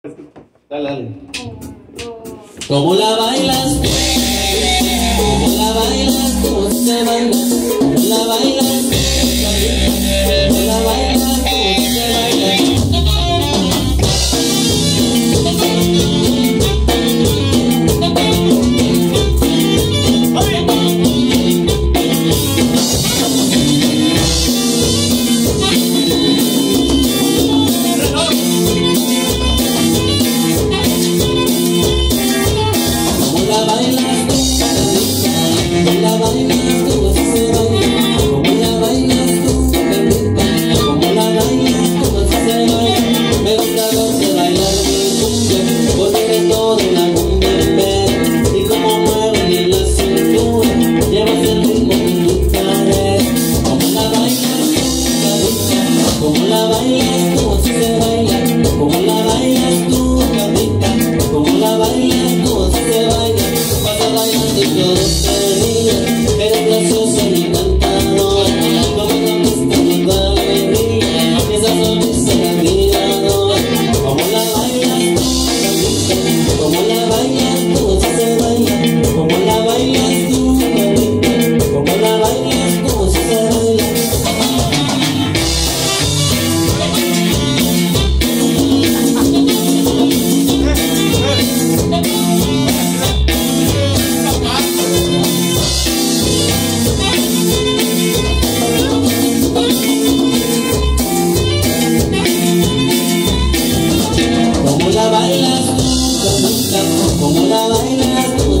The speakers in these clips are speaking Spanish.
Dale, dale. La bailas? ¿Cómo la bailas? ¿Cómo se baila? ¿Cómo la bailas? bailas, nunca, nunca, como la bailas, tú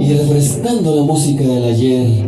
Y refrescando la música del ayer